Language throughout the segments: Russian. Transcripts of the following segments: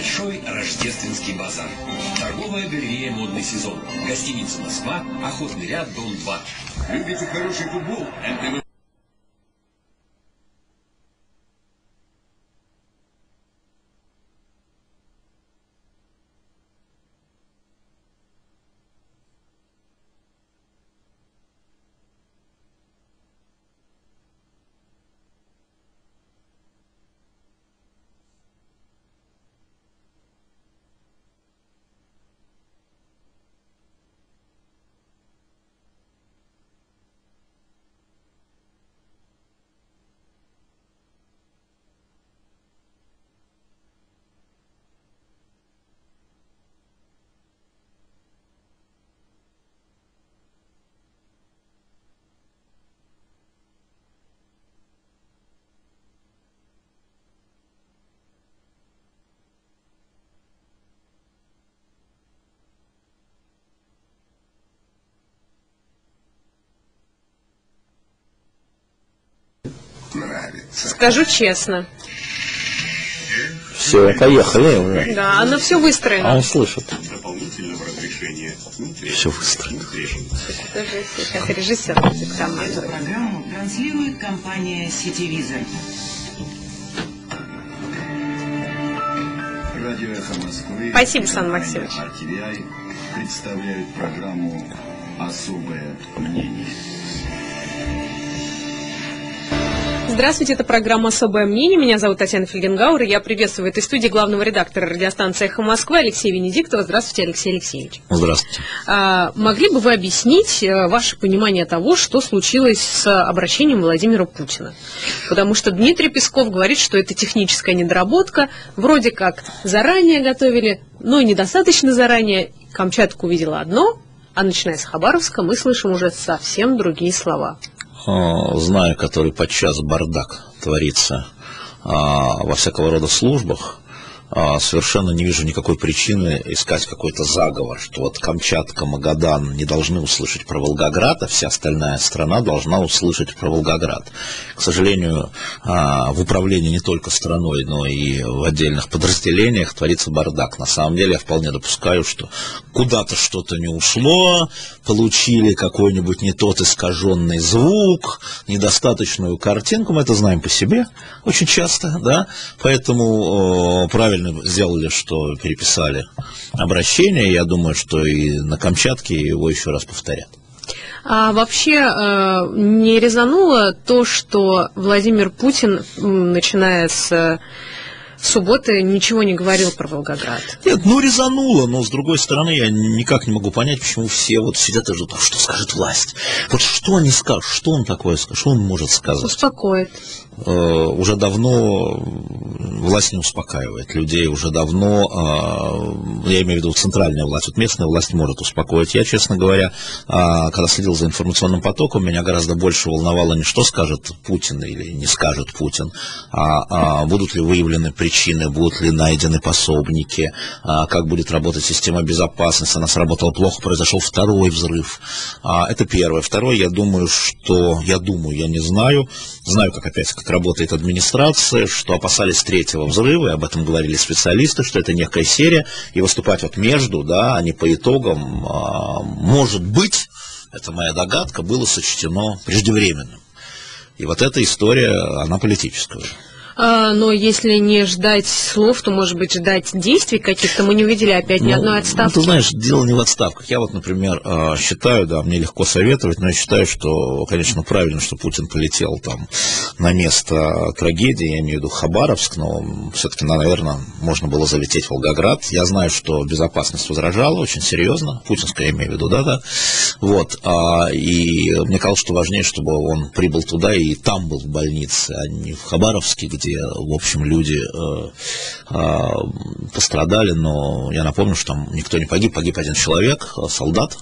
Большой рождественский базар. Торговая галерея «Модный сезон». Гостиница «Москва», охотный ряд, дом 2. Любите хороший футбол? НТВ нравится. Скажу честно. Все, поехали уже. Да, оно все А выстроено. он слышит. Дополнительного разрешения не Все выстроено. Сейчас режиссер. Эту программу транслирует компания «Сетевизор». Радио «Эхо Москвы» Спасибо, Сан Максимович. Представляют программу «Особое мнение». Здравствуйте, это программа «Особое мнение». Меня зовут Татьяна Фельгенгауэр. и Я приветствую в этой студии главного редактора радиостанции «Эхо Москвы» Алексея Венедиктова. Здравствуйте, Алексей Алексеевич. Здравствуйте. А, могли бы вы объяснить э, ваше понимание того, что случилось с обращением Владимира Путина? Потому что Дмитрий Песков говорит, что это техническая недоработка, вроде как заранее готовили, но недостаточно заранее. Камчатку увидела одно, а начиная с Хабаровска мы слышим уже совсем другие слова. А, Знаю, который подчас бардак творится а, во всякого рода службах, совершенно не вижу никакой причины искать какой-то заговор, что вот Камчатка, Магадан не должны услышать про Волгоград, а вся остальная страна должна услышать про Волгоград. К сожалению, а, в управлении не только страной, но и в отдельных подразделениях творится бардак. На самом деле я вполне допускаю, что куда-то что-то не ушло, получили какой-нибудь не тот искаженный звук, недостаточную картинку, мы это знаем по себе очень часто, да, поэтому э, правильно сделали, что переписали обращение, я думаю, что и на Камчатке его еще раз повторят. А вообще э, не резануло то, что Владимир Путин, начиная с э, субботы, ничего не говорил про Волгоград? Нет, ну резануло, но с другой стороны я никак не могу понять, почему все вот сидят и ждут, а что скажет власть? Вот что они скажут, что он такое скажет, что он может сказать? Успокоит. Э, уже давно власть не успокаивает людей, уже давно, э, я имею в виду центральная власть, вот местная власть может успокоить. Я, честно говоря, э, когда следил за информационным потоком, меня гораздо больше волновало не что скажет Путин или не скажет Путин, а, а будут ли выявлены причины, будут ли найдены пособники, а, как будет работать система безопасности, она сработала плохо, произошел второй взрыв. А, это первое. Второе, я думаю, что, я думаю, я не знаю, знаю, как опять, как работает администрация, что опасались третьего взрыва, и об этом говорили специалисты, что это некая серия, и выступать вот между, да, а не по итогам, а, может быть, это моя догадка, было сочтено преждевременным. И вот эта история, она политическая. А, но если не ждать слов, то, может быть, ждать действий каких-то. Мы не увидели опять ни Ну, одной ну, отставки. ты знаешь, дело не в отставках. Я вот, например, э, считаю, да, мне легко советовать, но я считаю, что, конечно, правильно, что Путин полетел там на место трагедии, я имею в виду Хабаровск, но все-таки, наверное, можно было залететь в Волгоград. Я знаю, что безопасность возражала очень серьезно, путинская, я имею в виду, да-да. Вот, а, и мне казалось, что важнее, чтобы он прибыл туда и там был в больнице, а не в Хабаровске, где, в общем, люди э, э, пострадали, но я напомню, что там никто не погиб, погиб один человек, э, солдат,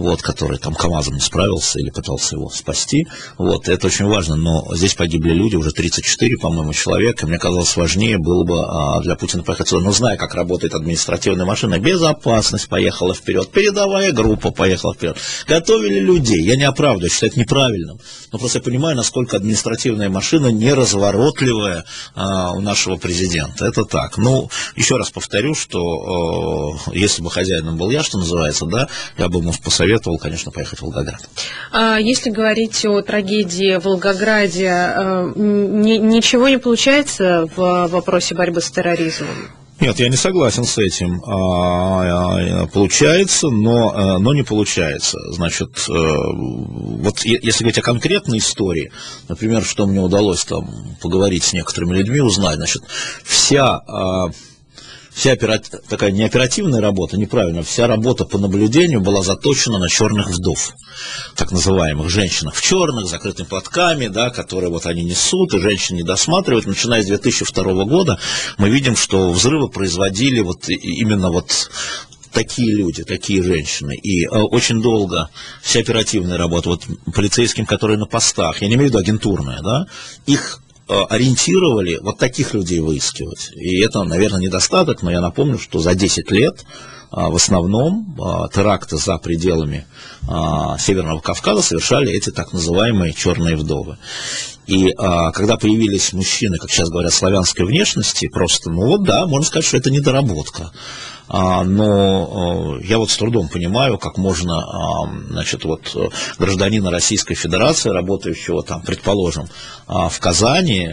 вот, который там КАМАЗом не справился или пытался его спасти. Вот, это очень важно, но здесь погибли люди, уже 34, по-моему, человека. Мне казалось, важнее было бы а, для Путина поехать сюда. Но зная, как работает административная машина, безопасность поехала вперед, передовая группа поехала вперед. Готовили людей. Я не оправдываю, считаю это неправильным. Но просто я понимаю, насколько административная машина неразворотливая а, у нашего президента. Это так. Ну, еще раз повторю, что э, если бы хозяином был я, что называется, да, я бы ему посоветовал, конечно, поехать в Волгоград. А Если говорить о трагедии в Волгограде, э, ни- ничего не получается в вопросе борьбы с терроризмом? Нет, я не согласен с этим. А, а, Получается, но, э, но не получается. Значит, э, вот если говорить о конкретной истории, например, что мне удалось там поговорить с некоторыми людьми, узнать, значит, вся а, вся операти- такая не оперативная работа, неправильно, вся работа по наблюдению была заточена на черных вдов, так называемых женщинах в черных, закрытыми платками, да, которые вот они несут, и женщины не досматривают. Начиная с 2002 года мы видим, что взрывы производили вот именно вот такие люди, такие женщины. И э, очень долго вся оперативная работа, вот полицейским, которые на постах, я не имею в виду агентурная, да, их ориентировали вот таких людей выискивать. И это, наверное, недостаток, но я напомню, что за 10 лет а, в основном а, теракты за пределами а, Северного Кавказа совершали эти так называемые черные вдовы. И когда появились мужчины, как сейчас говорят, славянской внешности, просто, ну вот да, можно сказать, что это недоработка. А, но э, я вот с трудом понимаю, как можно, а, значит, вот э, гражданина Российской Федерации, работающего там, предположим, а, в Казани,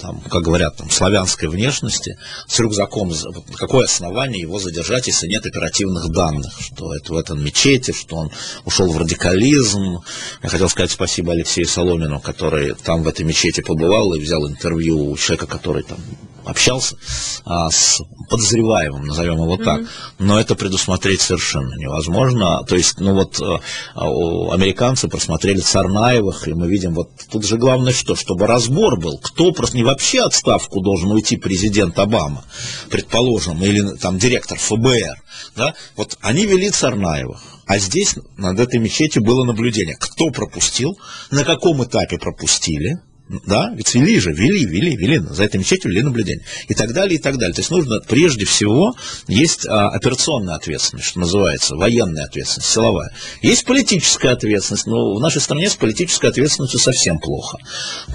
там, как говорят, там, славянской внешности, с рюкзаком, за- какое основание его задержать, если нет оперативных данных, что это в этом мечети, что он ушел в радикализм. Я хотел сказать спасибо Алексею Соломину, который там в этой мечети побывал и взял интервью у человека, который там общался а, с подозреваемым, назовем его так, но это предусмотреть совершенно невозможно. То есть, ну вот э, а, американцы просмотрели Царнаевых, и мы видим, вот тут же главное что, чтобы разбор был, кто просто не вообще отставку должен уйти президент Обама, предположим, или там директор ФБР, да, вот они вели Царнаевых, а здесь над этой мечетью было наблюдение. Кто пропустил, на каком этапе пропустили, да, ведь вели же, вели, вели, вели, за этой мечетью вели наблюдение. И так далее, и так далее. То есть нужно, прежде всего, есть а, операционная ответственность, что называется, военная ответственность, силовая. Есть политическая ответственность, но в нашей стране с политической ответственностью совсем плохо.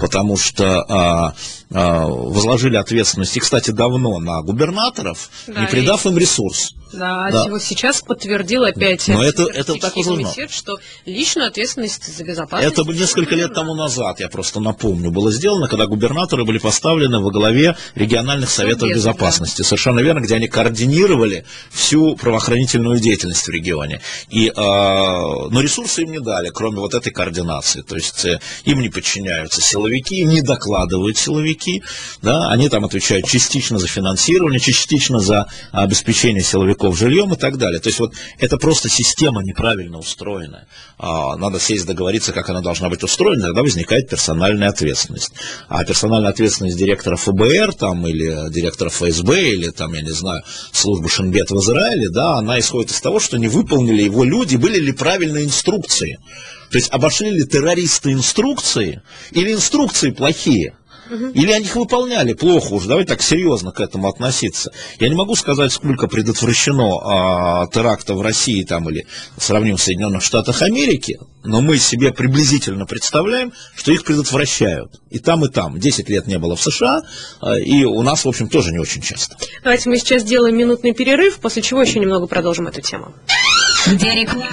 Потому что а, возложили ответственность, и, кстати, давно на губернаторов, Да, не и- придав им ресурс. Да, Да. вот сейчас подтвердил опять Но это- это так комитет, что личную ответственность за безопасность... Это несколько лет тому назад, я просто напомню, было сделано, когда губернаторы были поставлены во главе региональных советов Совбезов, безопасности. Совершенно верно, где они координировали всю правоохранительную деятельность в регионе. И, э, но ресурсы им не дали, кроме вот этой координации. То есть э, им не подчиняются силовики, им не докладывают силовики. Да, они там отвечают частично за финансирование, частично за обеспечение силовиков жильем и так далее. То есть вот это просто система неправильно устроенная. А, надо сесть договориться, как она должна быть устроена, тогда возникает персональная ответственность. А персональная ответственность директора ФБР там, или директора ФСБ, или там, я не знаю, службы Шенбет в Израиле, да, она исходит из того, что не выполнили его люди, были ли правильные инструкции. То есть обошли ли террористы инструкции, или инструкции плохие. Или они их выполняли плохо уже, давайте так серьезно к этому относиться. Я не могу сказать, сколько предотвращено а, терактов в России там, или сравним в Соединенных Штатах Америки, но мы себе приблизительно представляем, что их предотвращают. И там, и там. Десять лет не было в США, а, и у нас, в общем, тоже не очень часто. Давайте мы сейчас сделаем минутный перерыв, после чего еще немного продолжим эту тему. Где реклама?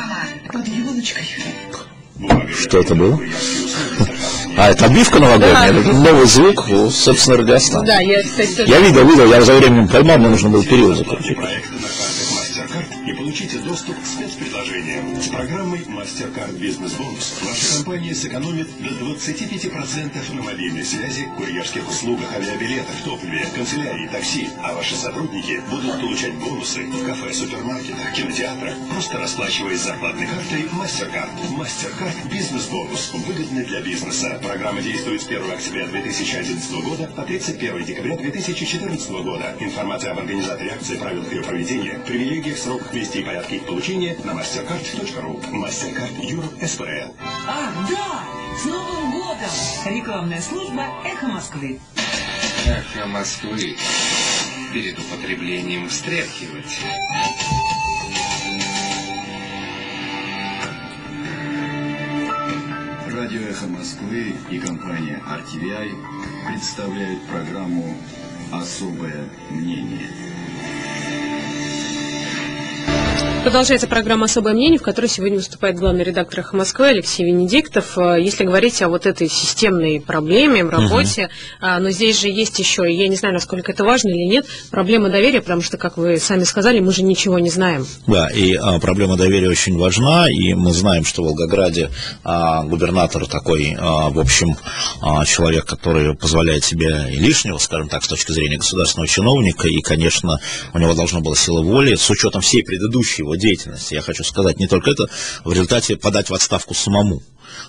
Что это было? А, это обивка новогодняя, это новый звук, собственно, радиостанции. Да, я, кстати, тоже- Я видел, видел, я за время поймал, мне нужно было период закрутить. И получите доступ к спецпредложениям. Программой MasterCard Business Bonus ваша компания сэкономит до 25% на мобильной связи, курьерских услугах, авиабилетах, топливе, канцелярии, такси. А ваши сотрудники будут получать бонусы в кафе, супермаркетах, кинотеатрах, просто расплачиваясь зарплатной картой MasterCard. MasterCard Business Bonus. Выгодный для бизнеса. Программа действует с 1 октября 2011 года по 31 декабря 2014 года. Информация об организаторе акции, правилах ее проведения, привилегиях, сроках, месте и порядке их получения на mastercard.ru. MasterCard Europe SPL. Ах, да! С Новым годом! Рекламная служба «Эхо Москвы». Эхо Москвы. Перед употреблением встряхивать. Радио «Эхо Москвы и компания RTVI представляют программу «Особое мнение». Продолжается программа «Особое мнение», в которой сегодня выступает главный редактор «Эхо Москвы» Алексей Венедиктов. Э, Если говорить о вот этой системной проблеме в работе, а, но здесь же есть еще, я не знаю, насколько это важно или нет, проблема доверия, потому что, как вы сами сказали, мы же ничего не знаем. Да, и а, проблема доверия очень важна, и мы знаем, что в Волгограде а, губернатор такой, а, в общем, а, человек, который позволяет себе и лишнего, скажем так, с точки зрения государственного чиновника, и, конечно, у него должна была сила воли, с учетом всей предыдущей его деятельности, я хочу сказать, не только это, в результате подать в отставку самому.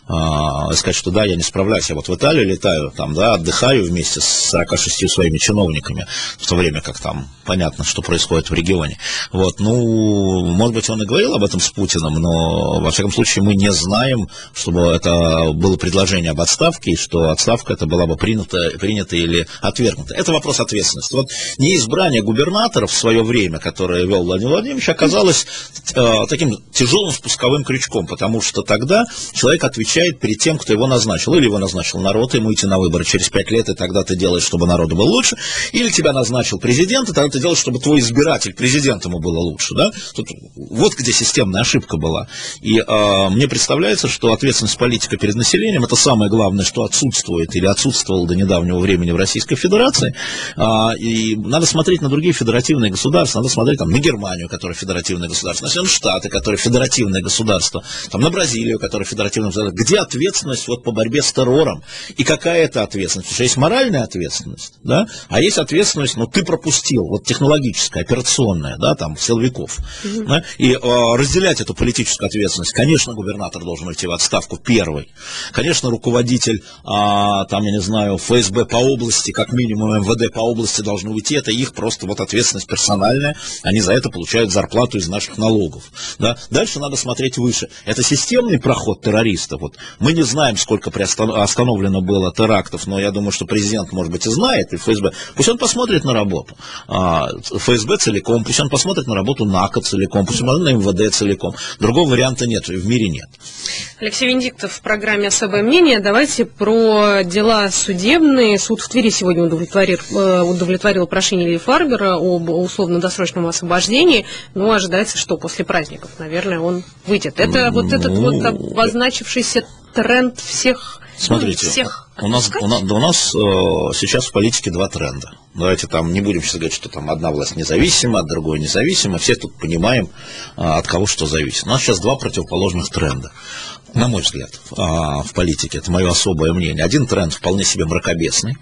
А, сказать, что да, я не справляюсь, я вот в Италию летаю, там, да, отдыхаю вместе с 46 своими чиновниками, в то время как там понятно, что происходит в регионе. Вот, ну, может быть, он и говорил об этом с Путиным, но, во всяком случае, мы не знаем, чтобы это было предложение об отставке, и что отставка это была бы принята, принята или отвергнута. Это вопрос ответственности. Вот неизбрание губернаторов в свое время, которое вел Владимир Владимирович, оказалось э, таким тяжелым спусковым крючком, потому что тогда человек отвечает перед тем, кто его назначил. Или его назначил народ, ему идти на выборы через пять лет, и тогда ты делаешь, чтобы народу было лучше. Или тебя назначил президент, и тогда ты делаешь, чтобы твой избиратель, президент ему было лучше. Да? Тут, вот где системная ошибка была. И э, мне представляется, что ответственность политика перед населением это самое главное, что отсутствует или отсутствовало до недавнего времени в Российской Федерации. А, и надо смотреть на другие федеративные государства, надо смотреть там, на Германию, которая федеративное государство, на Соединенные Штаты, которые федеративное государство, там, на Бразилию, которая федеративное государство. Где ответственность вот, по борьбе с террором? И какая это ответственность? Потому что есть моральная ответственность, да? а есть ответственность, ну, ты пропустил, вот технологическая, операционная, да, там, силовиков. Да? И э, разделять эту политическую ответственность, конечно, губернатор должен уйти в отставку первый. Конечно, руководитель, а, там, я не знаю, ФСБ по области, как минимум МВД по области должны уйти, это их просто вот ответственность персональная, они за это получают зарплату из наших налогов. Да? Дальше надо смотреть выше. Это системный проход террористов. Вот мы не знаем, сколько остановлено было терактов, но я думаю, что президент, может быть, и знает, и ФСБ. Пусть он посмотрит на работу а, ФСБ целиком, пусть он посмотрит на работу НАКО целиком, пусть он посмотрит на МВД целиком. Другого варианта нет, в мире нет. Алексей Венедиктов в программе «Особое мнение». Давайте про дела судебные. Суд в Твери сегодня удовлетворил, э, удовлетворил прошение Ли Фарбера об условно-досрочном освобождении. Ну, ожидается, что после праздников, наверное, он выйдет. Это вот этот Ну, вот обозначившийся тренд всех, ну, Смотрите, всех у нас, у нас, да у нас э, сейчас в политике два тренда. Давайте там не будем сейчас говорить, что там одна власть независима, а другой независима. Все тут понимаем, а, от кого что зависит. У нас сейчас два противоположных тренда. На мой взгляд, а, в политике, это мое особое мнение. Один тренд вполне себе мракобесный,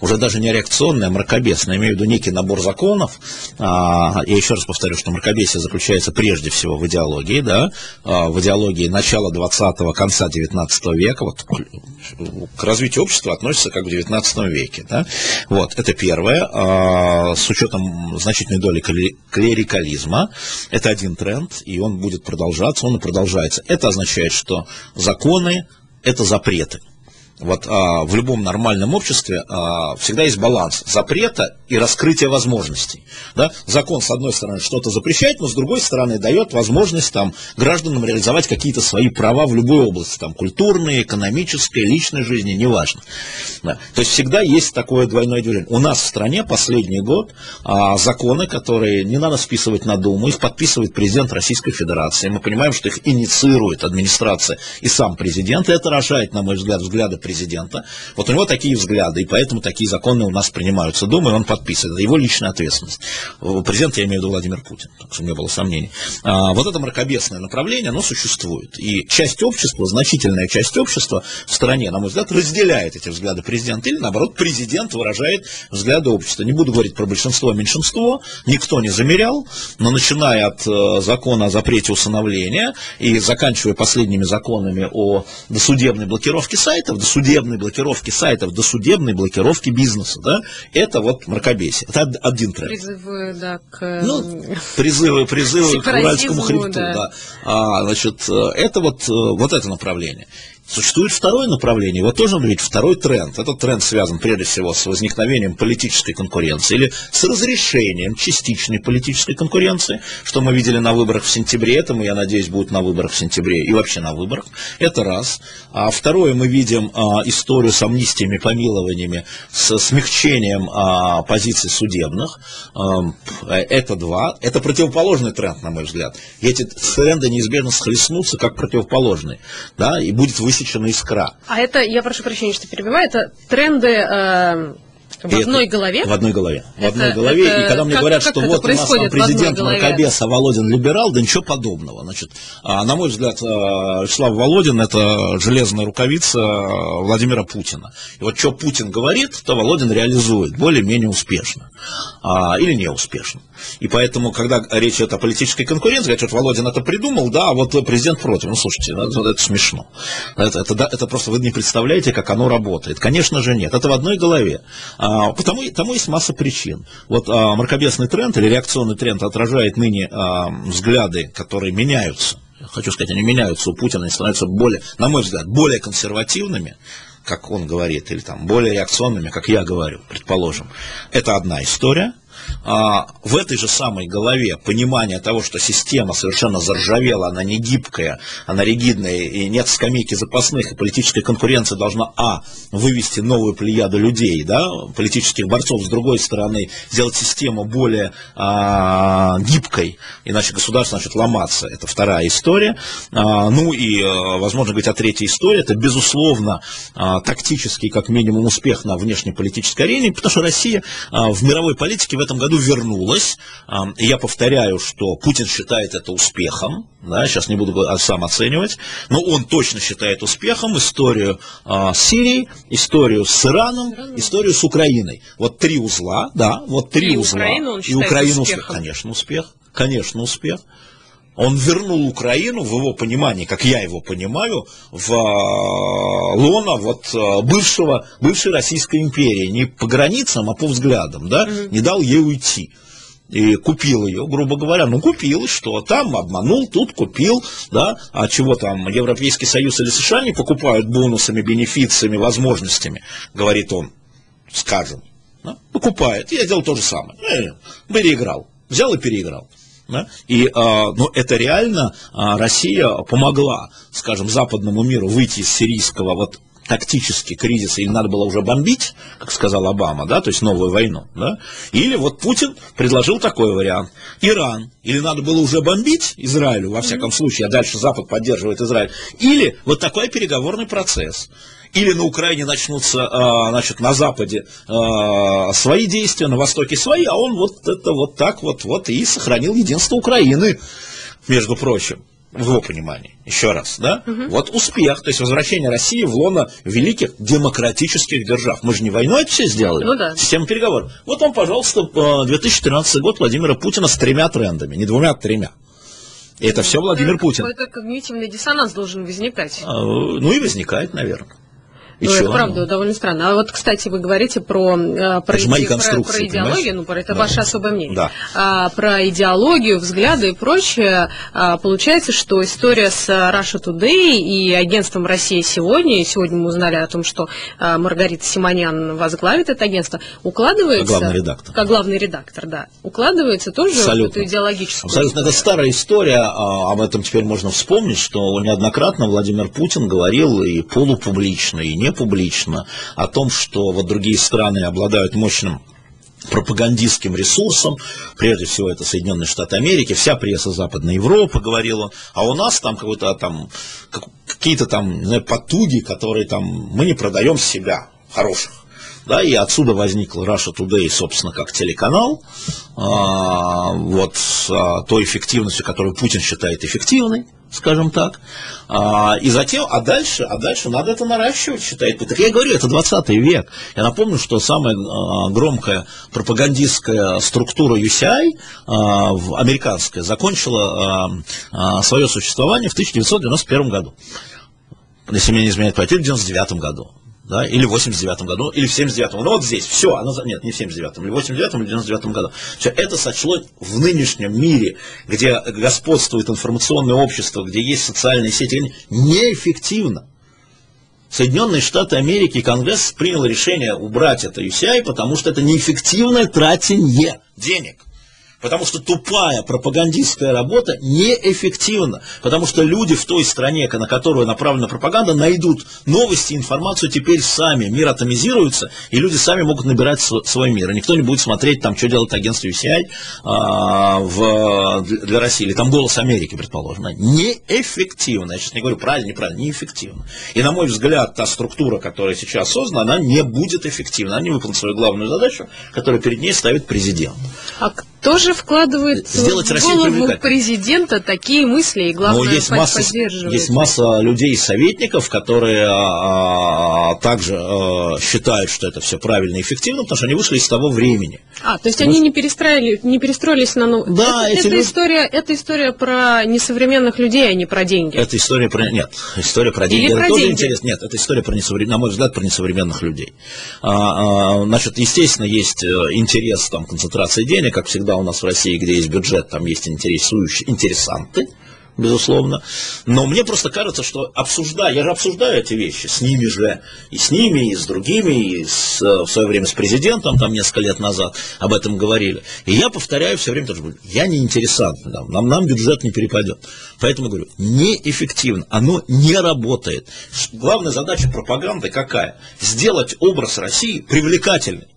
уже даже не реакционный, а мракобесный. Я имею в виду некий набор законов. А, Я еще раз повторю, что мракобесие заключается прежде всего в идеологии, да, в идеологии начала 20-го, конца 19 века. Вот к развитию общества относится как в 19 веке. Да? Вот, это первое. А, С учетом значительной доли кле- клерикализма. Это один тренд, и он будет продолжаться, он и продолжается. Это означает, что законы – это запреты. Вот а, в любом нормальном обществе а, всегда есть баланс запрета и раскрытия возможностей. Да? Закон, с одной стороны, что-то запрещает, но с другой стороны дает возможность там, гражданам реализовать какие-то свои права в любой области, там, культурной, экономической, личной жизни, неважно. Да. То есть всегда есть такое двойное деление. У нас в стране последний год а, законы, которые не надо списывать на Думу, их подписывает президент Российской Федерации. Мы понимаем, что их инициирует администрация и сам президент, и это рожает, на мой взгляд, взгляды президента. Вот у него такие взгляды, и поэтому такие законы у нас принимаются Думой, он подписывает. Это его личная ответственность. Президент, я имею в виду Владимир Путин, так что у меня было сомнений. А, вот это мракобесное направление, оно существует. И часть общества, значительная часть общества в стране, на мой взгляд, разделяет эти взгляды президента. Или, наоборот, президент выражает взгляды общества. Не буду говорить про большинство, меньшинство, никто не замерял, но начиная от э, закона о запрете усыновления и заканчивая последними законами о досудебной блокировке сайтов, досудебной блокировке сайтов, досудебной блокировке бизнеса, да, это вот мракобесие. Это од- один тренд. призывы, да, к... Ну, призывы, призывы к Уральскому хребту, да. да. А, значит, э, это вот, э, вот это направление. Существует второе направление, вот тоже видите второй тренд. Этот тренд связан прежде всего с возникновением политической конкуренции или с разрешением частичной политической конкуренции, что мы видели на выборах в сентябре, это, я надеюсь, будет на выборах в сентябре и вообще на выборах. Это раз. А второе, мы видим а, историю с амнистиями, помилованиями, с смягчением а, позиций судебных. А, это два. Это противоположный тренд, на мой взгляд. И эти тренды неизбежно схлестнутся как противоположные. Да, и будет высечена искра. А это, я прошу прощения, что перебиваю, это тренды э, в И одной это- голове? В одной голове. В Это- одной голове. это и когда мне как- говорят, как что вот у нас там в президент голове? Маркобес, а Володин либерал, да ничего подобного. Значит, а, на мой взгляд, а, Вячеслав Володин это железная рукавица а, Владимира Путина. И вот что Путин говорит, то Володин реализует более-менее успешно. А, или неуспешно. И поэтому, когда речь идет о политической конкуренции, говорят, что Володин это придумал, да, а вот президент против. Ну, слушайте, ну, это, это смешно. Это, это, это просто вы не представляете, как оно работает. Конечно же, нет. Это в одной голове. А, потому, тому есть масса причин. Вот а, мракобесный тренд или реакционный тренд отражает ныне а, взгляды, которые меняются. Хочу сказать, они меняются у Путина, они становятся более, на мой взгляд, более консервативными, как он говорит, или там более реакционными, как я говорю, предположим. Это одна история. А, в этой же самой голове понимание того, что система совершенно заржавела, она не гибкая, она ригидная, и нет скамейки запасных, и политическая конкуренция должна, а, вывести новую плеяду людей, да, политических борцов, с другой стороны, сделать систему более а, гибкой, иначе государство начнет ломаться. Это вторая история. А, ну и, э, возможно говорить о третьей истории, это, безусловно, а, тактический, как минимум, успех на внешнеполитической арене, потому что Россия а, в мировой политике в этом году вернулась. А, и я повторяю, что Путин считает это успехом, да, сейчас не буду го- сам оценивать, но он точно считает успехом историю а, с Сирией, историю с Ираном, историю с Украиной. Вот три узла, да, вот три И узла. Украину он и Украину успехом. конечно, успех, конечно, успех. Он вернул Украину в его понимании, как я его понимаю, в а, лоно вот а, бывшего, бывшей Российской империи. Не по границам, а по взглядам, да, не дал ей уйти. И купил ее, грубо говоря, ну купил, и что? Там обманул, тут купил, да, а чего там Европейский Союз или США не покупают бонусами, бенефициями, возможностями, говорит он, скажем, да, покупает, я сделал то же самое, Э, переиграл, взял и переиграл. Да? И а, ну, это реально а, Россия помогла, скажем, западному миру выйти из сирийского вот тактически кризиса, или надо было уже бомбить, как сказал Обама, да, то есть новую войну, да, или вот Путин предложил такой вариант. Иран, или надо было уже бомбить Израилю, во всяком случае, а дальше Запад поддерживает Израиль, или вот такой переговорный процесс. Или на Украине начнутся, а, значит, на Западе а, свои действия, на Востоке свои, а он вот это вот так вот, вот и сохранил единство Украины, между прочим, в его понимании, еще раз, да? Вот успех, то есть возвращение России в лоно великих демократических держав. Мы же не войной это все сделали, Ну да. система переговоров. Вот вам, пожалуйста, а, 2013 год Владимира Путина с тремя трендами, не двумя, а тремя. И это все Владимир Путин. Какой-то когнитивный диссонанс должен возникать. А, Ну и возникает, наверное. И Ну, это чё? правда довольно странно. А вот, кстати, вы говорите про, э, про, Это мои иде- про- про идеологию, ну, про это Да. ваше особое мнение. Да. А, про идеологию, взгляды и прочее. А, получается, что история с Russia Today и агентством «Россия сегодня», и сегодня мы узнали о том, что а, Маргарита Симонян возглавит это агентство, укладывается... Как главный редактор. Как главный редактор, да. Укладывается тоже в Абсолютно. эту идеологическую... Абсолютно. Это старая история, а, об этом теперь можно вспомнить, что неоднократно Владимир Путин говорил и полупублично, и непублично о том, что вот другие страны обладают мощным пропагандистским ресурсом, прежде всего это Соединенные Штаты Америки, вся пресса Западной Европы говорила, а у нас там какой-то там как- какие-то там знаю, потуги, которые там мы не продаем себя хороших. Да, и отсюда возникла Russia Today, собственно, как телеканал, а, вот с а, той эффективностью, которую Путин считает эффективной, скажем так. А, и затем, а дальше, а дальше надо это наращивать, считает Путин. Так я говорю, это 20 век. Я напомню, что самая а, громкая пропагандистская структура UCI, а, в- американская, закончила а, а, свое существование в 1991 году если меня не изменяет память, в 99 году, да, или в 89 году, или в 79-м. Ну вот здесь, все, оно, нет, не в 79-м, или в 89-м, или в 99 году. Все это сочло в нынешнем мире, где господствует информационное общество, где есть социальные сети, неэффективно. Соединенные Штаты Америки и Конгресс принял решение убрать это UCI, потому что это неэффективное тратение денег. Потому что тупая пропагандистская работа неэффективна. Потому что люди в той стране, на которую направлена пропаганда, найдут новости, информацию теперь сами. Мир атомизируется, и люди сами могут набирать свой мир. И никто не будет смотреть, там, что делает агентство UCI а, в, для России, или там «Голос Америки», предположим. Неэффективно. Я сейчас не говорю правильно, неправильно, неэффективно. И, на мой взгляд, та структура, которая сейчас создана, она не будет эффективна. Она не выполнит свою главную задачу, которую перед ней ставит президент. А тоже вкладывает Сделать в голову президента такие мысли и главное Но есть масса, есть масса людей, советников, которые а, а, также а, считают, что это все правильно и эффективно, потому что они вышли из того времени. А, то есть они не перестроили, не перестроились на новый. Да, это, эти это люди- история, это история про несовременных людей, а не про деньги. Это история про... Нет, история про деньги. Или это про тоже деньги. интересно. Нет, это история, про несовре- на мой взгляд, про несовременных людей. А, а, значит, естественно, есть э, интерес там, концентрации денег, как всегда у нас в России, где есть бюджет, там есть интересующие, интересанты, безусловно. Но мне просто кажется, что обсуждая, я же обсуждаю эти вещи с ними же, и с ними, и с другими, и с, в свое время с президентом, там несколько лет назад об этом говорили. И я повторяю все время тоже, я не интересант, нам, нам, бюджет не перепадет. Поэтому говорю, неэффективно, оно не работает. Главная задача пропаганды какая? Сделать образ России привлекательной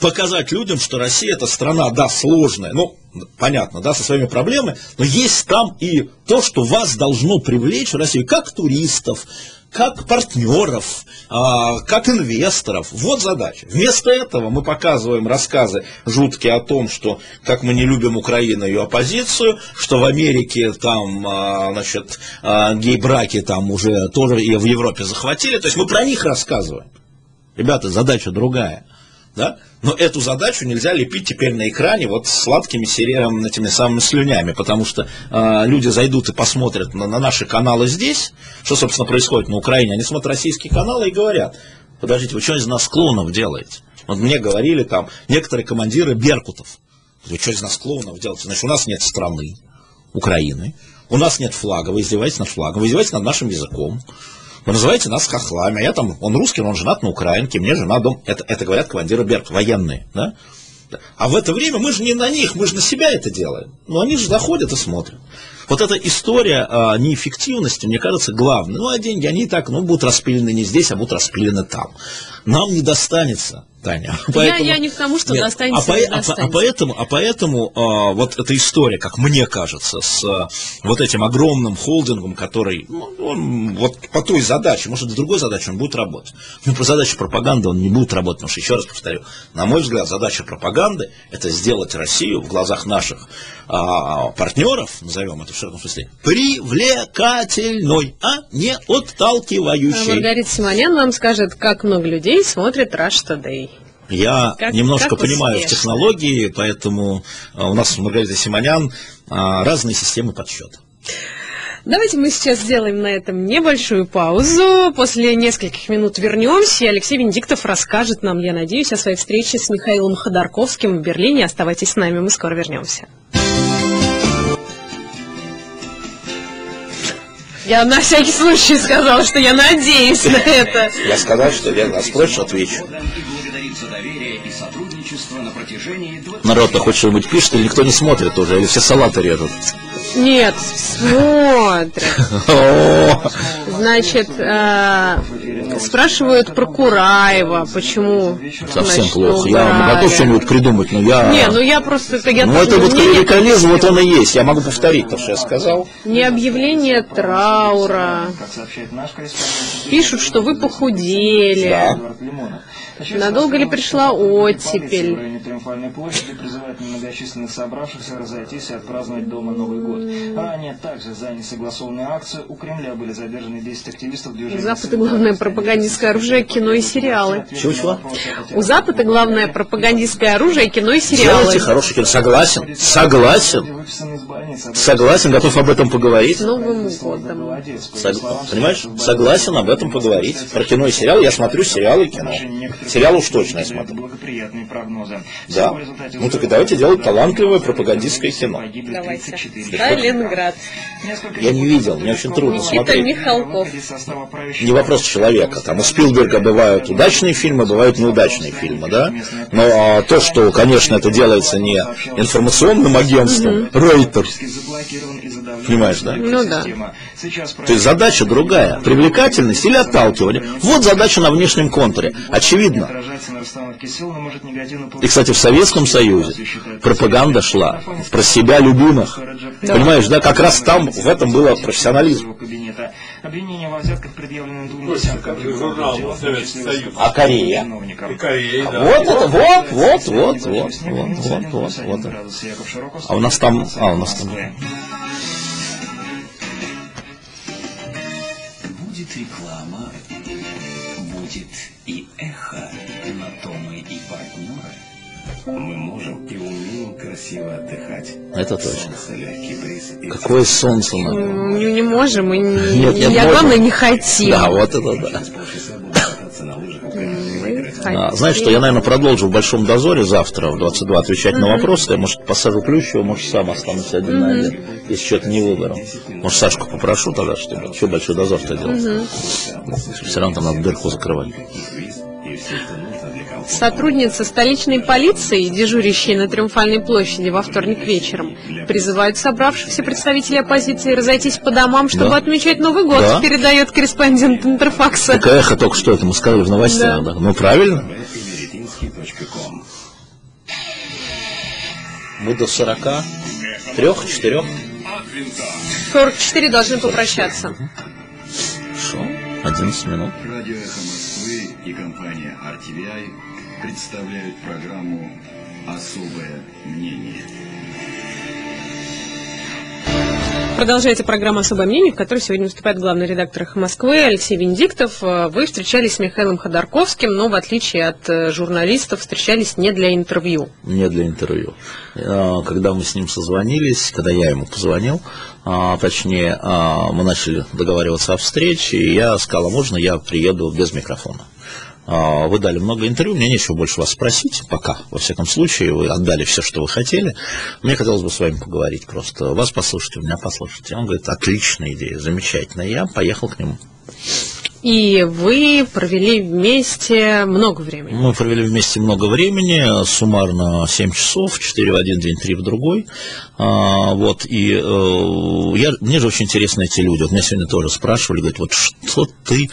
показать людям, что Россия это страна, да, сложная, ну, понятно, да, со своими проблемами, но есть там и то, что вас должно привлечь в Россию, как туристов, как партнеров, а, как инвесторов. Вот задача. Вместо этого мы показываем рассказы жуткие о том, что как мы не любим Украину и ее оппозицию, что в Америке там, а, значит, а, гей-браки там уже тоже и в Европе захватили. То есть мы про них рассказываем. Ребята, задача другая. Да? Но эту задачу нельзя лепить теперь на экране вот сладкими сериям, этими самыми слюнями, потому что э, люди зайдут и посмотрят на, на наши каналы здесь, что, собственно, происходит на Украине, они смотрят российские каналы и говорят, подождите, вы что из нас клоунов делаете? Вот мне говорили там некоторые командиры Беркутов, вы что из нас клоунов делаете? Значит, у нас нет страны, Украины, у нас нет флага, вы издеваетесь над флагом, вы издеваетесь над нашим языком, вы называете нас хохлами, а я там, он русский, он женат на украинке, мне жена дом, это, это говорят командиры Берк, военные, да? А в это время мы же не на них, мы же на себя это делаем. Но они же заходят и смотрят. Вот эта история а, неэффективности, мне кажется, главной. Ну, а деньги, они и так, ну, будут распилены не здесь, а будут распилены там. Нам не достанется, Таня. я не к тому, что достанется, а, по- а по- достанется. а поэтому, а поэтому а, вот эта история, как мне кажется, с а, вот этим огромным холдингом, который ну, он вот по той задаче, может, с другой задачей он будет работать. Но по задаче пропаганды он не будет работать, потому что, еще раз повторю, на мой взгляд, задача пропаганды – это сделать Россию в глазах наших а, партнеров, назовем это в широком смысле, привлекательной, а не А отталкивающей. Маргарита Симонян нам скажет, как много людей смотрит Rush Today. Я Как- немножко как понимаю в технологии, поэтому а, у нас с Маргаритой Симонян а, разные системы подсчета. Давайте мы сейчас сделаем на этом небольшую паузу. После нескольких минут вернемся, и Алексей Венедиктов расскажет нам, я надеюсь, о своей встрече с Михаилом Ходорковским в Берлине. Оставайтесь с нами, мы скоро вернемся. Я на всякий случай сказала, что я надеюсь на это. Я сказал, что я на спросишь, отвечу. За доверие и сотрудничество на протяжении 20 Народ-то хоть что-нибудь пишет, или никто не смотрит уже, или все салаты режут. Нет, смотрят. Значит, э, спрашивают про Кураева, почему Совсем плохо. Я готов что-нибудь придумать, но я... Не, ну я просто... это Я Ну, это вот клерикализм, вот он и есть. Я могу повторить то, что я сказал. Не объявление траура. Как сообщает наш корреспондент, Пишут, что вы похудели. Надолго ли пришла оттепель? Триумфальной площади призывает многочисленных собравшихся разойтись и отпраздновать дома Новый год. Ранее также за несогласованную акцию у Кремля были задержаны 10 активистов движения. У Запада главное пропагандистское оружие, кино и сериалы. Чего-чего? У Запада главное пропагандистское оружие, кино и сериалы. Делайте хороший кино. Согласен. Согласен. Согласен, готов об этом поговорить. С Новым годом. Сог- Понимаешь? Согласен об этом поговорить. Про кино и сериал я смотрю сериалы и кино. Сериал уж точно я смотрю. Благоприятные прогнозы. Да. Ну так и давайте делать талантливое пропагандистское кино. Давайте. 34 Сталинград. Я не видел, мне очень трудно смотреть. Михалков. состава правящей Не вопрос человека. Там у Спилберга бывают удачные фильмы, бывают неудачные фильмы, да? Но а, то, что, конечно, это делается не информационным агентством, Рейтер, Понимаешь, да? Ну да. то есть задача другая. Привлекательность или отталкивание. Вот задача на внешнем контуре. Очевидно. Отражается на расстановке сил, но может негативно И, кстати, в Советском Союзе пропаганда шла про себя любимых. Понимаешь, да? Как раз там в этом было профессионализм. Обвинения во взятках предъявлены двум десяткам. А Корея? чиновникам. Корея, да. Вот это, вот, вот, вот, вот, вот, вот, вот, вот. А у нас там, а у нас там. Будет реклама, будет и эхо, на то мы и партнеры. Мы можем и умеем красиво отдыхать. Это точно. Солнце, легкий бриз и Какое солнце. М, Не, не можем, и не, Нет, нет, я, можно. главное, не хотим. Да, вот это да. на Мы А, хотим. знаешь что, я, наверное, продолжу в Большом дозоре завтра в 22 отвечать на вопросы. Я, может, посажу Плющева, может, сам останусь один на один, если что-то не выберу. Может, Сашку попрошу тогда, чтобы что Большой дозор-то делать. Все равно там надо дырку закрывать. Сотрудницы столичной полиции, дежурящие на Триумфальной площади во вторник вечером, призывают собравшихся представителей оппозиции разойтись по домам, чтобы Да. отмечать Новый год, Да. передает корреспондент Интерфакса. Так эхо только что это мы сказали в новостях, да. Ну, правильно. Мы до 40, трех, четырех. 44 должны попрощаться. Хорошо, 11 минут. Радио «Эхо Москвы» и компания RTVI представляют программу «Особое мнение». Продолжается программа «Особое мнение», в которой сегодня выступает главный редактор «Эхо Москвы» Алексей Венедиктов. Вы встречались с Михаилом Ходорковским, но в отличие от э, журналистов встречались не для интервью. не для интервью. А, Когда мы с ним созвонились, когда я ему позвонил, а, точнее, а, мы начали договариваться о встрече, и я сказал, а можно я приеду без микрофона? А, Вы дали много интервью, мне нечего больше вас спросить, пока, во всяком случае, вы отдали все, что вы хотели. Мне хотелось бы с вами поговорить просто, вас послушать, меня послушать. И Он говорит, отличная идея, замечательно. И я поехал к нему. И вы провели вместе много времени. Мы провели вместе много времени, суммарно 7 часов, 4 в один день, 3 в другой. А, вот, и э, я, мне же очень интересны эти люди. Вот меня сегодня тоже спрашивали, говорят, вот что ты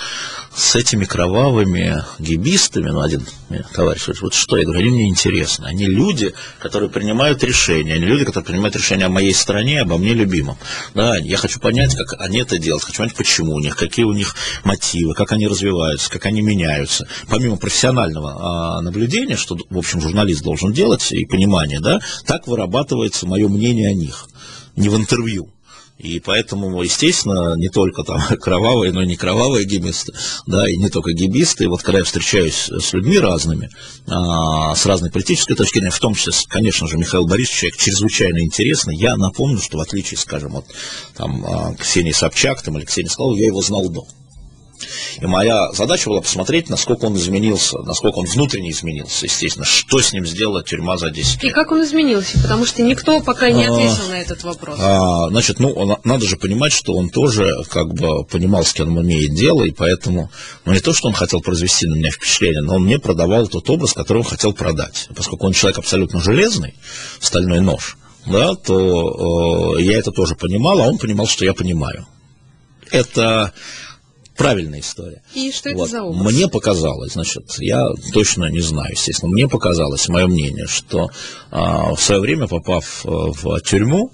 с этими кровавыми гибистами, ну, один товарищ говорит, вот что, я говорю, они мне интересны. Они люди, которые принимают решения, они люди, которые принимают решения о моей стране, обо мне любимом. Да, я хочу понять, как они это делают, хочу понять, почему у них, какие у них мотивы, как они развиваются, как они меняются. Помимо профессионального а, наблюдения, что, в общем, журналист должен делать, и понимания, да, так вырабатывается мое мнение о них, не в интервью. И поэтому, естественно, не только там кровавые, но и не кровавые гибисты, да, и не только гибисты. И вот когда я встречаюсь с людьми разными, а, с разной политической точки зрения, в том числе, конечно же, Михаил Борисович, человек чрезвычайно интересный. Я напомню, что в отличие, скажем, от там, а, Ксении Собчак там, или Ксении Скаловой, я его знал до. И моя задача была посмотреть, насколько он изменился, насколько он внутренне изменился, естественно, что с ним сделала тюрьма за 10 И лет. как он изменился? Потому что никто пока не А, ответил на этот вопрос. А, значит, ну, он- надо же понимать, что он тоже как бы понимал, с кем он имеет дело, и поэтому, ну, не то, что он хотел произвести на меня впечатление, но он мне продавал тот образ, который он хотел продать. Поскольку он человек абсолютно железный, стальной нож, да, то э, я это тоже понимал, а он понимал, что я понимаю. Это правильная история. И что это Вот. за образ? Мне показалось, значит, я точно не знаю, естественно, мне показалось, мое мнение, что а, в свое время, попав э, в тюрьму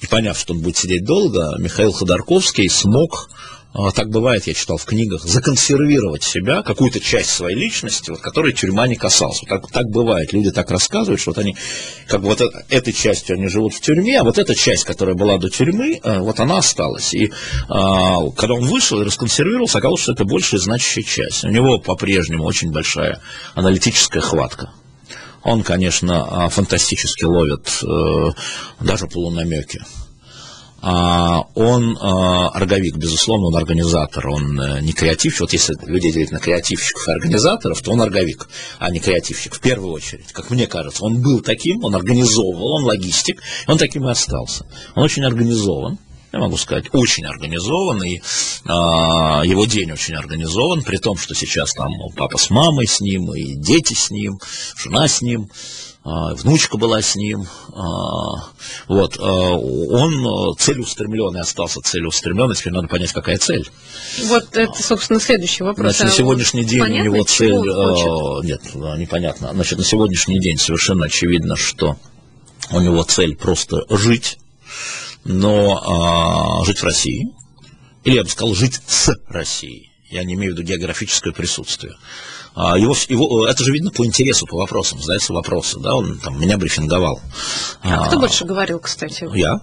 и поняв, что он будет сидеть долго, Михаил Ходорковский смог, так бывает, я читал в книгах, законсервировать себя, какую-то часть своей личности, вот, которой тюрьма не касалась. Вот так, так бывает, люди так рассказывают, что вот они, как бы вот э- этой частью они живут в тюрьме, а вот эта часть, которая была до тюрьмы, э, вот она осталась. И а, когда он вышел и расконсервировался, оказалось, что это большая значащая часть. У него по-прежнему очень большая аналитическая хватка. Он, конечно, а, фантастически ловит э, даже полунамеки. А, он а, роговик, безусловно, он организатор, он э, не креативщик. Вот если людей делить на креативщиков и организаторов, то он роговик, а не креативщик, в первую очередь, как мне кажется. Он был таким, он организовывал, он логистик, он таким и остался. Он очень организован, я могу сказать, очень организован, и а, его день очень организован, при том, что сейчас там папа с мамой с ним, и дети с ним, жена с ним, а, внучка была с ним, а, вот, а, он целеустремленный остался целеустремленный, теперь надо понять, какая цель. Вот это, собственно, следующий вопрос. Значит, на А сегодняшний день понятно, у него цель, э, нет, непонятно, значит, на сегодняшний день совершенно очевидно, что у него цель просто жить, но а, жить в России, или я бы сказал, жить с Россией. Я не имею в виду географическое присутствие. А, Его, его, это же видно по интересу, по вопросам, задаются вопросы, да, он там меня брифинговал. А кто А, больше говорил, кстати? Я.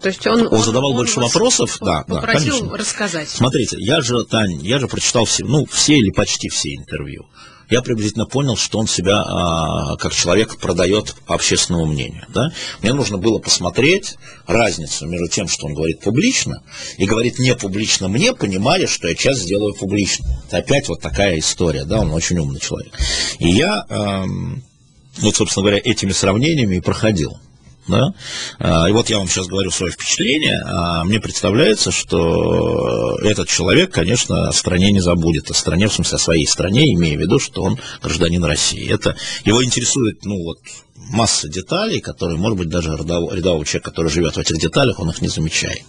То есть он, Он задавал больше вас вопросов? Да, да, конечно. рассказать. Смотрите, я же, Тань, я же прочитал все, ну, все или почти все интервью. Я приблизительно понял, что он себя а, как человек продает общественному мнению. Да? Мне нужно было посмотреть разницу между тем, что он говорит публично, и говорит не публично мне, понимая, что я сейчас сделаю публично. Это опять вот такая история, да, он очень умный человек. И я, эм, вот, собственно говоря, этими сравнениями и проходил. Да? А, И вот я вам сейчас говорю свое впечатление, а мне представляется, что этот человек, конечно, о стране не забудет, о стране, в смысле, о своей стране, имея в виду, что он гражданин России. Это его интересует, ну вот, масса деталей, которые, может быть, даже рядового, рядового человека, который живет в этих деталях, он их не замечает.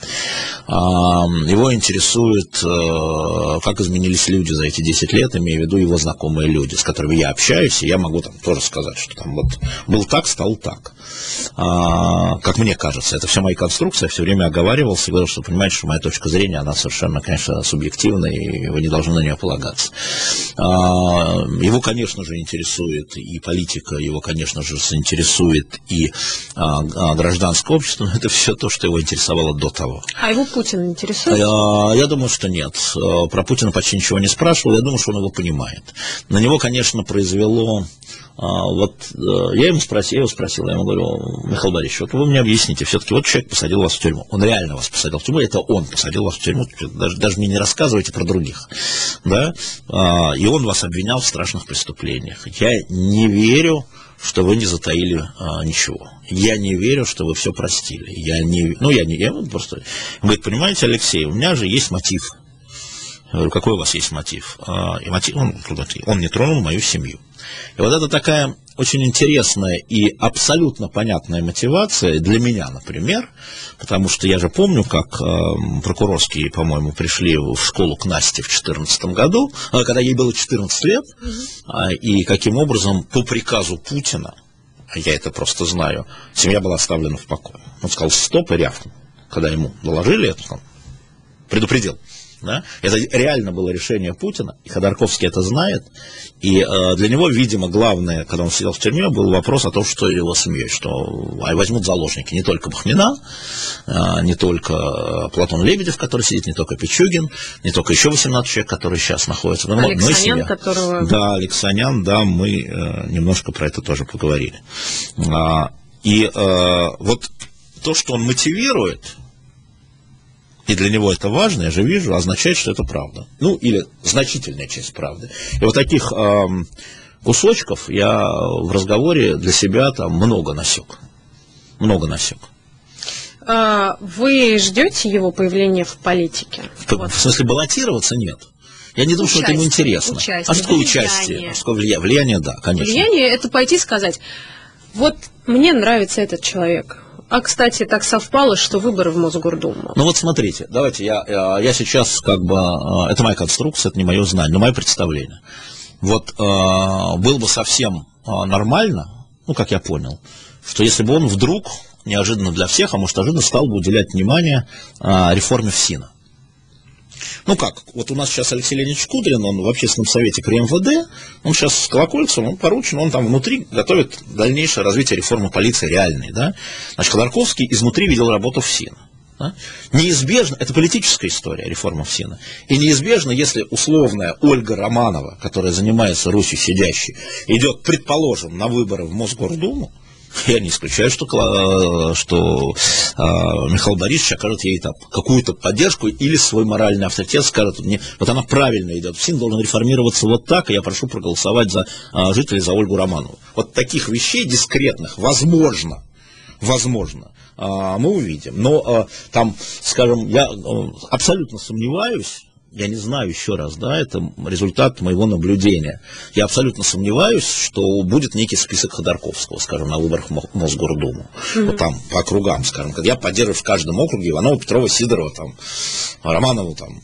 Его интересует, э, как изменились люди за эти 10 лет, имея в виду его знакомые люди, с которыми я общаюсь, и я могу там тоже сказать, что там вот был так, стал так. А, как мне кажется, это все мои конструкции, я все время оговаривался говорил, что понимаете, что моя точка зрения, она совершенно, конечно, субъективная, и вы не должны на нее полагаться. А, Его, конечно же, интересует и политика, его, конечно же, заинтересует и а, а, гражданское общество, но это все то, что его интересовало до того. А его Путин интересует? Я, я думаю, что нет. Э, Про Путина почти ничего не спрашивал. Я думаю, что он его понимает. На него, конечно, произвело... а, Вот э, я ему спросил, я его спросил, я ему говорю, Михаил Борисович, вот вы мне объясните, все-таки вот человек посадил вас в тюрьму. Он реально вас посадил в тюрьму, это он посадил вас в тюрьму. Даже, даже мне не рассказывайте про других. Да? А, И он вас обвинял в страшных преступлениях. Я не верю, что вы не затаили а, ничего. Я не верю, что вы все простили. Я не, ну, я не, я вот просто... Он говорит, понимаете, Алексей, у меня же есть мотив. Я говорю, какой у вас есть мотив? А, и мотив, он, он не тронул мою семью. И вот это такая очень интересная и абсолютно понятная мотивация для меня, например, потому что я же помню, как э, прокурорские, по-моему, пришли в школу к Насте в 2014 году, э, когда ей было 14 лет, а, и каким образом по приказу Путина, а я это просто знаю, семья была оставлена в покое. Он сказал стоп и рявкнул. Когда ему доложили это, он предупредил. Да? Это реально было решение Путина, и Ходорковский это знает. И э, для него, видимо, главное, когда он сидел в тюрьме, был вопрос о том, что его семьей, что а, возьмут заложники не только Бахмина, э, не только э, Платон Лебедев, который сидит, не только Пичугин, не только еще 18 человек, которые сейчас находятся. но- Алексанян, семья. которого... Да, Алексанян, да, мы э, немножко про это тоже поговорили. А, и э, вот то, что он мотивирует, и для него это важно, я же вижу, означает, что это правда. Ну, или значительная часть правды. И вот таких эм, кусочков я в разговоре для себя там много насек. Много насек. А, Вы ждете его появления в политике? В, Вот. в смысле, баллотироваться нет. Я не думаю, что это ему интересно. участие, а что участие? А Что влияние? Влияние, да, конечно. Влияние это пойти сказать, вот мне нравится этот человек. А, кстати, так совпало, что выборы в Мосгордуму. Ну вот смотрите, давайте я, я, я сейчас как бы, э, это моя конструкция, это не мое знание, но мое представление. Вот э, было бы совсем э, нормально, ну как я понял, что если бы он вдруг, неожиданно для всех, а может ожиданно, стал бы уделять внимание э, реформе ФСИНа. Ну как, вот у нас сейчас Алексей Леонидович Кудрин, он в общественном совете при МВД, он сейчас с Колокольцем, он поручен, он там внутри готовит дальнейшее развитие реформы полиции реальной, да. Значит, Ходорковский изнутри видел работу ФСИНа. да. Неизбежно, это политическая история, реформа ФСИНа, и неизбежно, если условная Ольга Романова, которая занимается Русью сидящей, идет, предположим, на выборы в Мосгордуму, Я не исключаю, что, Кла- что э, Михаил Борисович окажет ей там какую-то поддержку или свой моральный авторитет скажет, мне, вот она правильно идет, СИН должен реформироваться вот так, и я прошу проголосовать за э, жителей за Ольгу Романову. Вот таких вещей дискретных, возможно, возможно, мы увидим. Но там, скажем, я абсолютно сомневаюсь, я не знаю еще раз, да, это результат моего наблюдения. Я абсолютно сомневаюсь, что будет некий список Ходорковского, скажем, на выборах в Мо- Мосгордуму. Вот там, по округам, скажем. Я поддерживаю в каждом округе Иванова, Петрова, Сидорова, там, Романову, там.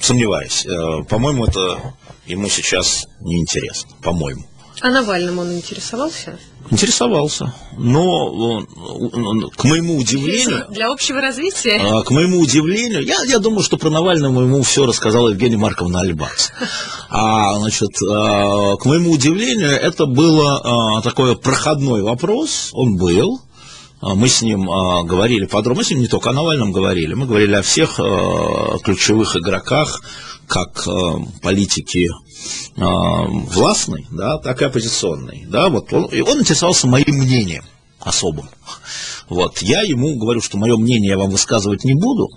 Сомневаюсь. Э, По-моему, это ему сейчас неинтересно, по-моему. А Навальным он интересовался? Интересовался, но э, к моему удивлению, Для общего развития? а, к моему удивлению, я, я думаю, что про Навального ему все рассказала Евгения Марковна Альбац. А, значит, а, к моему удивлению, это было а, такой проходной вопрос, он был. А, Мы с ним а, говорили подробно, мы с ним не только о Навальном говорили, мы говорили о всех а, ключевых игроках, как политики а, властной, да, так и оппозиционной. Да, вот он, и он интересовался моим мнением особым. Вот. Я ему говорю, что мое мнение я вам высказывать не буду,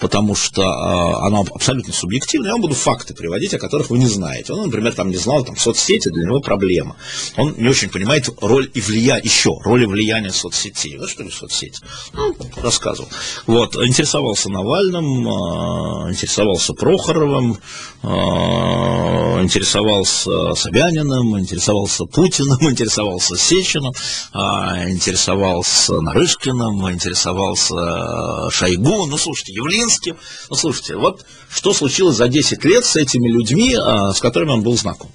потому что а, оно абсолютно субъективное, я вам буду факты приводить, о которых вы не знаете. Он, например, там не знал, там соцсети для него проблема. Он не очень понимает роль и влияние, еще роль и влияние соцсетей. Вот что ли соцсети? Ну, рассказывал. Вот, интересовался Навальным, а, интересовался Прохоровым, а, интересовался Собяниным, интересовался Путиным, интересовался Сечиным, а, интересовался Нарышкиным, интересовался э, Шойгу, ну, слушайте, Явлинским. Ну, слушайте, вот что случилось за 10 лет с этими людьми, а, с которыми он был знаком.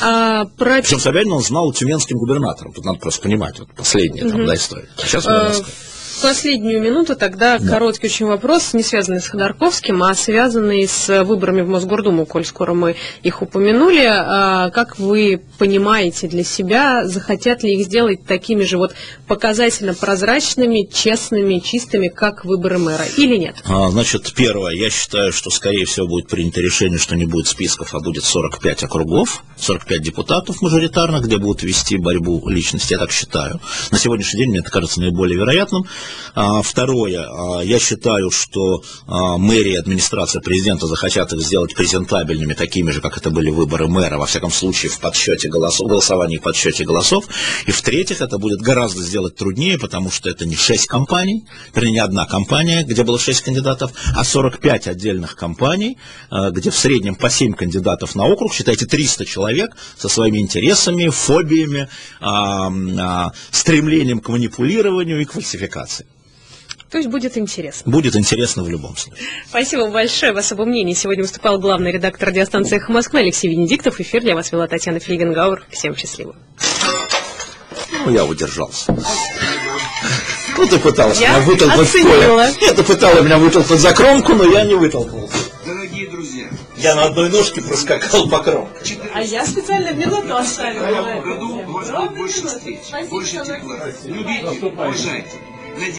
А, про Причем Собянин он знал тюменским губернатором, тут надо просто понимать, вот последняя там, да, история. А сейчас мы рассказываем. В последнюю минуту тогда короткий очень вопрос, не связанный с Ходорковским, а связанный с выборами в Мосгордуму, коль скоро мы их упомянули. А, Как вы понимаете для себя, захотят ли их сделать такими же вот показательно прозрачными, честными, чистыми, как выборы мэра, или нет? А, Значит, первое, я считаю, что, скорее всего, будет принято решение, что не будет списков, а будет 45 округов, 45 депутатов мажоритарных, где будут вести борьбу личности, я так считаю. На сегодняшний день мне это кажется наиболее вероятным. А, Второе, а, я считаю, что а, мэрия и администрация президента захотят их сделать презентабельными, такими же, как это были выборы мэра, во всяком случае, в подсчете голосов, голосовании и подсчете голосов. И в-третьих, это будет гораздо сделать труднее, потому что это не 6 компаний, вернее, не одна компания, где было 6 кандидатов, а 45 отдельных компаний, где в среднем по 7 кандидатов на округ, считайте, 300 человек со своими интересами, фобиями, стремлением к манипулированию и к фальсификации. То есть будет интересно. Будет интересно в любом случае. Спасибо большое. В особом мнении сегодня выступал главный редактор радиостанции «Эхо Москвы» Алексей Венедиктов. Эфир для вас вела Татьяна Фельгенгауэр. Всем счастливо. Ну, я удержался. Ну, ты пыталась Я меня вытолкнуть в оценила. поле. Нет, ты пыталась меня вытолкнуть за кромку, но я не вытолкнулся. Дорогие друзья, Я на одной ножке проскакал по кромке. А я специально в минуту в новом году вас будет больше встреч, больше тепла. Любите, уважайте.